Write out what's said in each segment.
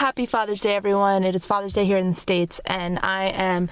Happy Father's Day, everyone. It is Father's Day here in the States, and I am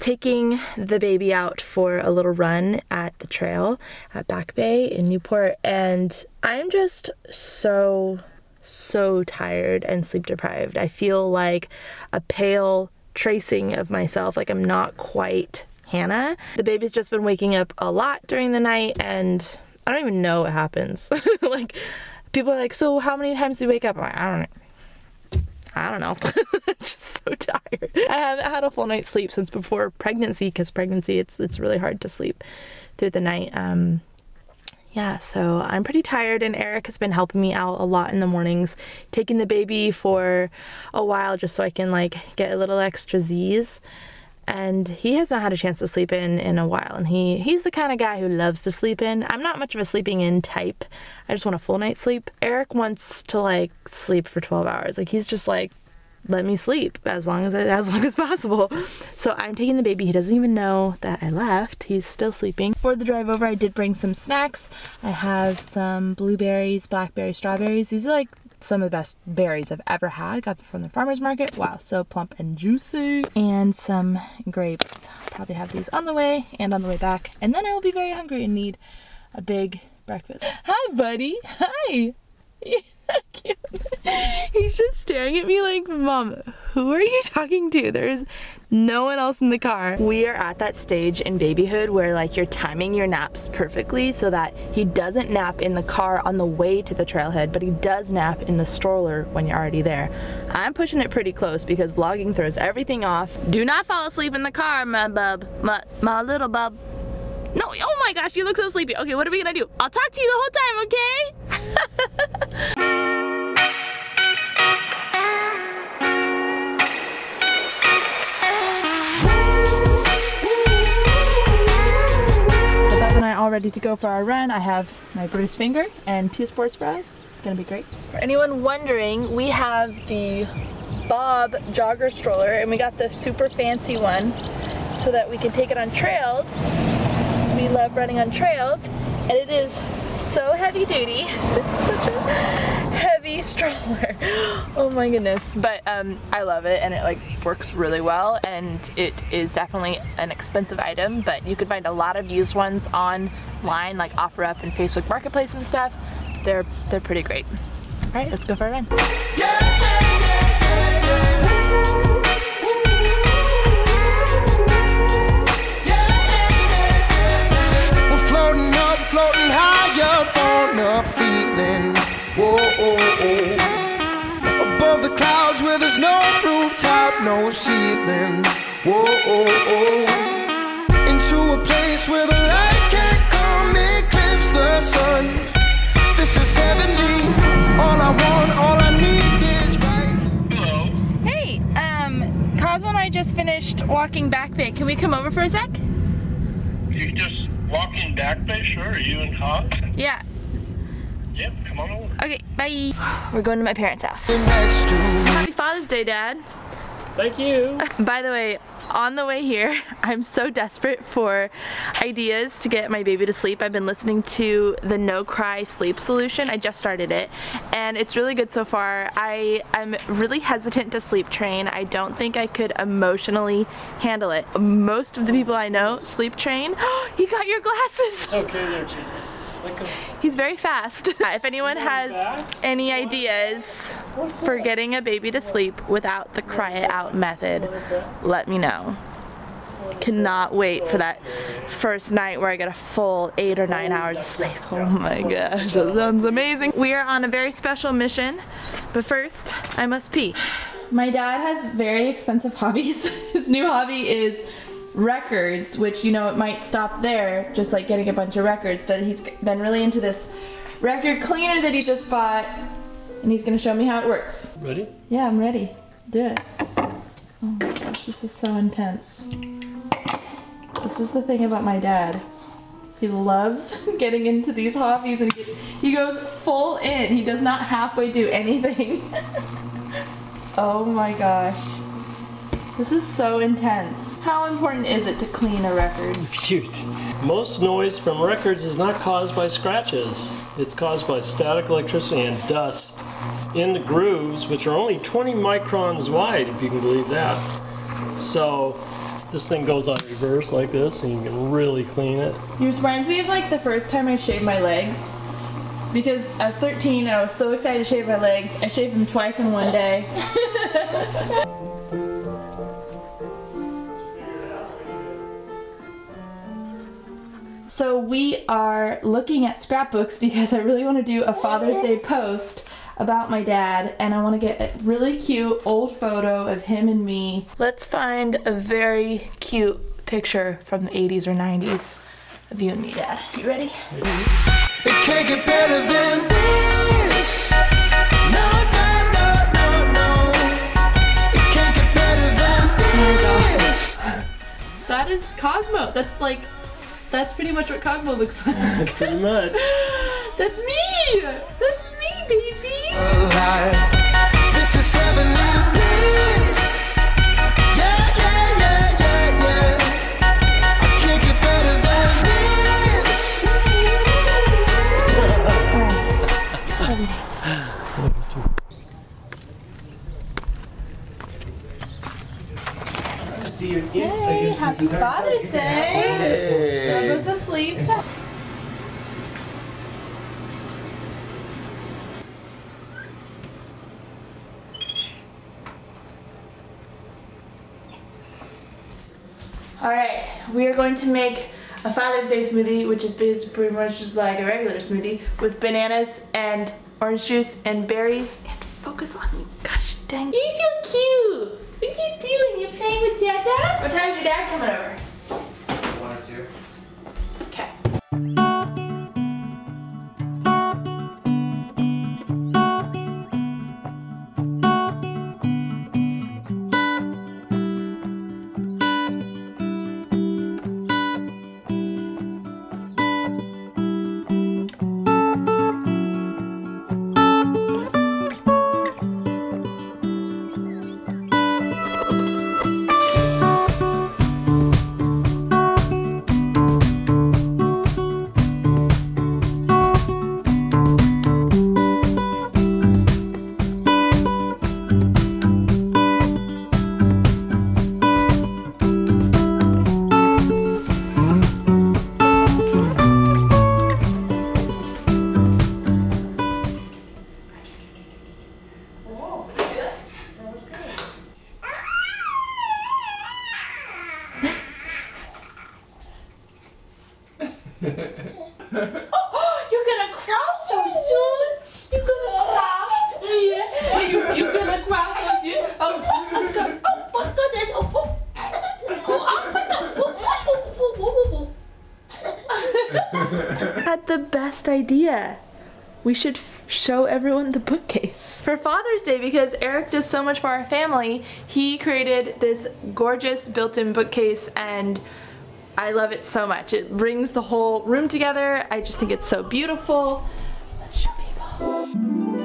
taking the baby out for a little run at the trail at Back Bay in Newport, and I'm just so, so tired and sleep deprived. I feel like a pale tracing of myself, like I'm not quite Hannah. The baby's just been waking up a lot during the night, and I don't even know what happens. like, people are like, So, how many times do you wake up? I'm like, I don't know I don't know. Just so tired. I haven't had a full night's sleep since before pregnancy because pregnancy it's it's really hard to sleep through the night. Um, yeah, so I'm pretty tired, and Eric has been helping me out a lot in the mornings, taking the baby for a while just so I can like get a little extra Z's and he has not had a chance to sleep in in a while and he he's the kind of guy who loves to sleep in i'm not much of a sleeping in type i just want a full night's sleep eric wants to like sleep for 12 hours like he's just like let me sleep as long as as long as possible. So I'm taking the baby. He doesn't even know that I left. He's still sleeping. For the drive over, I did bring some snacks. I have some blueberries, blackberries, strawberries. These are like some of the best berries I've ever had. Got them from the farmer's market. Wow, so plump and juicy. And some grapes. Probably have these on the way and on the way back. And then I will be very hungry and need a big breakfast. Hi, buddy. Hi. cute. He's just staring at me like, Mom, who are you talking to? There's no one else in the car. We are at that stage in babyhood where like you're timing your naps perfectly so that he doesn't nap in the car on the way to the trailhead, but he does nap in the stroller when you're already there. I'm pushing it pretty close because vlogging throws everything off. Do not fall asleep in the car, my bub, my, my little bub. No, oh my gosh, you look so sleepy. Okay, what are we gonna do? I'll talk to you the whole time, okay? all ready to go for our run. I have my Bruce finger and two sports bras. It's gonna be great. For anyone wondering, we have the Bob jogger stroller and we got the super fancy one so that we can take it on trails. Because we love running on trails and it is so heavy duty. Heavy stroller. Oh my goodness. But um, I love it and it like works really well and it is definitely an expensive item but you can find a lot of used ones online like OfferUp and Facebook Marketplace and stuff. They're, they're pretty great. All right, let's go for a run. Floating on a feeling. Whoa, oh, oh. Above the clouds where there's no rooftop, no ceiling. Whoa, oh, oh. Into a place where the light can't come eclipse the sun. This is heavenly. All I want, all I need is right. Hello. Hey, um, Cosmo and I just finished walking Back Bay. Can we come over for a sec? You just Walking back bay, sure. Are you and Todd? Yeah. Yep, come on over. Okay, bye. We're going to my parents' house. Happy Father's Day, Dad. Thank you. By the way, on the way here, I'm so desperate for ideas to get my baby to sleep. I've been listening to the No Cry Sleep Solution. I just started it and it's really good so far. I, I'm really hesitant to sleep train. I don't think I could emotionally handle it. Most of the people I know sleep train. you got your glasses. It's okay there, He's very fast. if anyone has any ideas for getting a baby to sleep without the cry it out method, let me know. Cannot wait for that first night where I get a full eight or nine hours of sleep. Oh my gosh, that sounds amazing. We are on a very special mission, but first I must pee. My dad has very expensive hobbies. His new hobby is records, which you know it might stop there, just like getting a bunch of records, but he's been really into this record cleaner that he just bought, and he's gonna show me how it works. Ready? Yeah, I'm ready. Do it. Oh my gosh, this is so intense. This is the thing about my dad. He loves getting into these hobbies and he goes full in. He does not halfway do anything. oh my gosh. This is so intense. How important is it to clean a record? Cute. Most noise from records is not caused by scratches. It's caused by static electricity and dust. in the grooves, which are only 20 microns wide, if you can believe that. So this thing goes on reverse like this, and you can really clean it. You reminds me of like the first time I shaved my legs. Because I was 13 and I was so excited to shave my legs. I shaved them twice in one day. so we are looking at scrapbooks because I really want to do a Father's Day post about my dad and I want to get a really cute old photo of him and me. Let's find a very cute picture from the 80s or 90s of you and me, Dad. You ready? It can't get better than this. No, no, no, no, no. It can't get better than this. That is Cosmo. That's like, that's pretty much what Cosmo looks like. Pretty much. that's me! That's me, baby! Alive. Hey, happy Father's Day! Bubba's asleep. Alright, we are going to make a Father's Day smoothie, which is bas- pretty much just like a regular smoothie, with bananas and orange juice and berries. And focus on me. Gosh dang. You're so cute! What are you doing? You're playing with Dada? What time's your dad coming over? Had the best idea. We should show everyone the bookcase. For Father's Day, because Eric does so much for our family, he created this gorgeous built-in bookcase and I love it so much. It brings the whole room together. I just think it's so beautiful. Let's show people.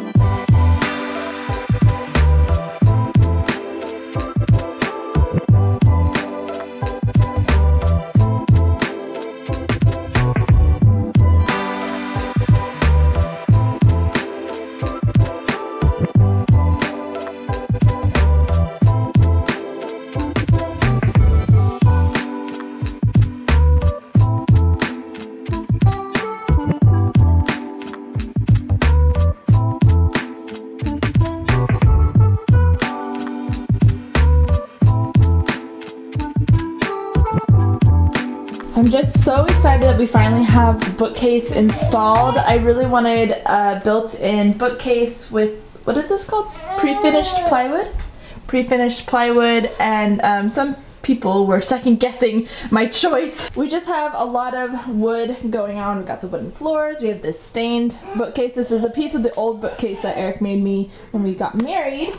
Just so excited that we finally have the bookcase installed. I really wanted a built-in bookcase with, what is this called? Pre-finished plywood? Pre-finished plywood and um, some people were second guessing my choice. We just have a lot of wood going on. We got the wooden floors, we have this stained bookcase. This is a piece of the old bookcase that Eric made me when we got married.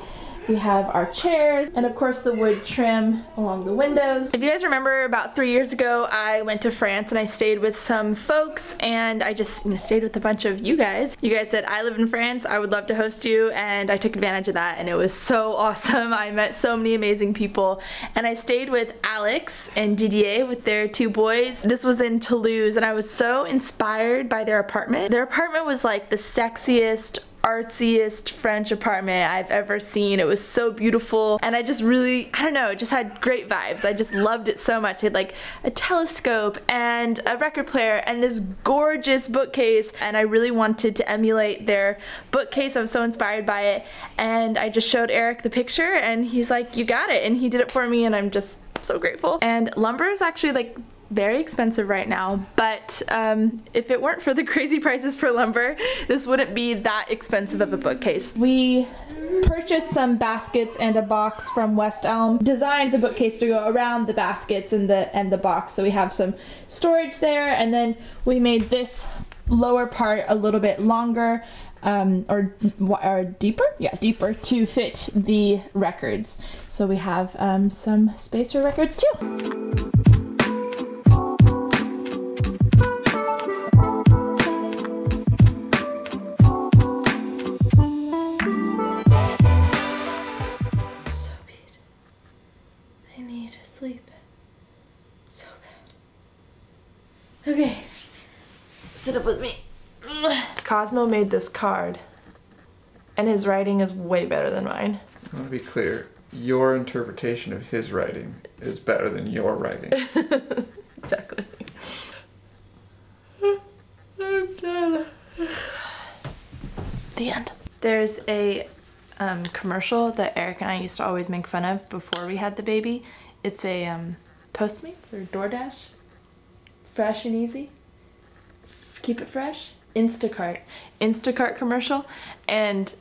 We have our chairs and of course the wood trim along the windows. If you guys remember about three years ago I went to France and I stayed with some folks and I just you know, stayed with a bunch of you guys. You guys said I live in France, I would love to host you and I took advantage of that and it was so awesome. I met so many amazing people and I stayed with Alex and Didier with their two boys. This was in Toulouse and I was so inspired by their apartment. Their apartment was like the sexiest artsiest French apartment I've ever seen. It was so beautiful and I just really, I don't know, it just had great vibes. I just loved it so much. It had like a telescope and a record player and this gorgeous bookcase and I really wanted to emulate their bookcase. I was so inspired by it and I just showed Eric the picture and he's like, you got it. And he did it for me and I'm just so grateful. And lumber is actually like very expensive right now, but um, if it weren't for the crazy prices for lumber, this wouldn't be that expensive of a bookcase. We purchased some baskets and a box from West Elm, designed the bookcase to go around the baskets and the and the box, so we have some storage there, and then we made this lower part a little bit longer um, or, or deeper, yeah, deeper to fit the records. So we have um, some space for records too. Cosmo made this card. And his writing is way better than mine. I want to be clear. Your interpretation of his writing is better than your writing. Exactly. The end. There's a um, commercial that Eric and I used to always make fun of before we had the baby. It's a um, Postmates or DoorDash. Fresh and easy. Keep it fresh. Instacart. Instacart commercial. And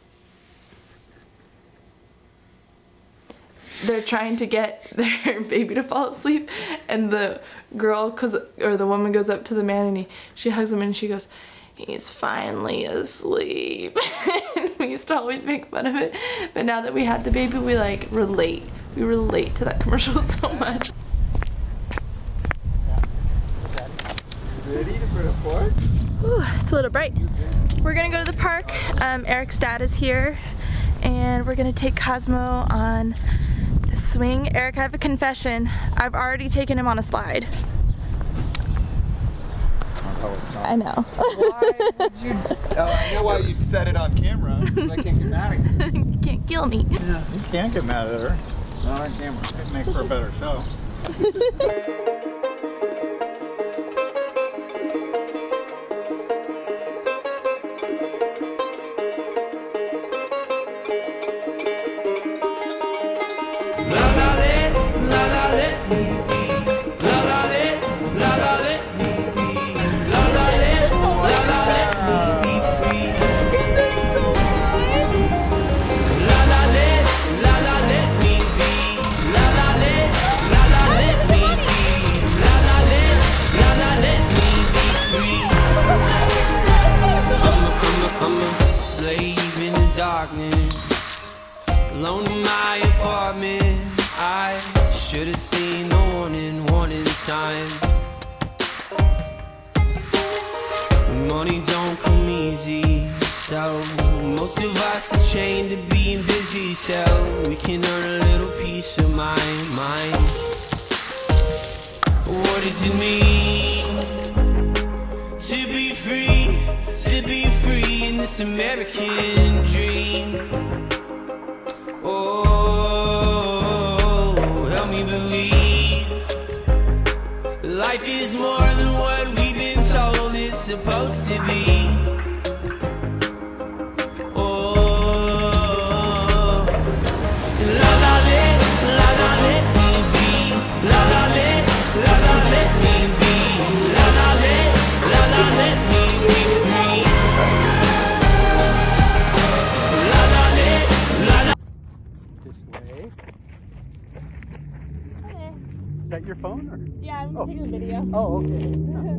they're trying to get their baby to fall asleep and the girl cause or the woman goes up to the man and he she hugs him and she goes he's finally asleep and we used to always make fun of it but now that we had the baby we like relate we relate to that commercial so much Ready for the port? Ooh, it's a little bright. We're gonna go to the park. Um, Eric's dad is here and we're gonna take Cosmo on the swing. Eric, I have a confession. I've already taken him on a slide. I know. Oh, I know why you said it on camera. I can't get mad at you. you can't kill me. You can't get mad at her. Not on camera. It'd make for a better show. till we can earn a little peace of mind. mind. What does it mean? To be free, to be free in this American Is